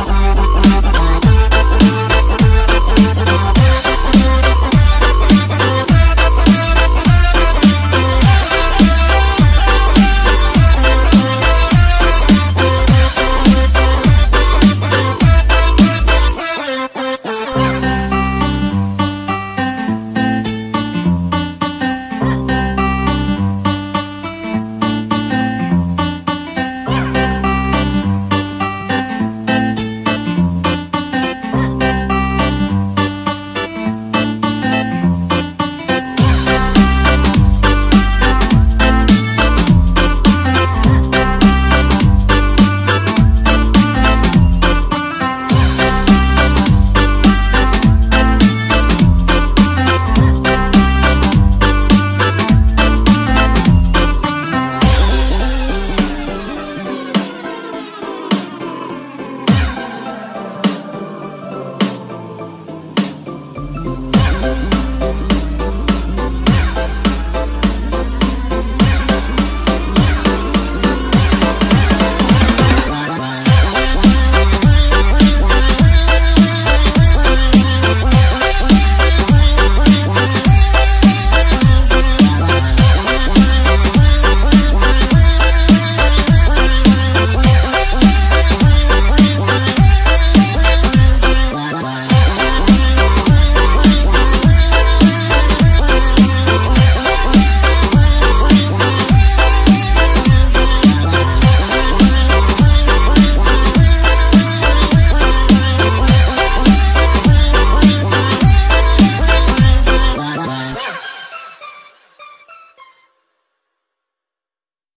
Uh-huh.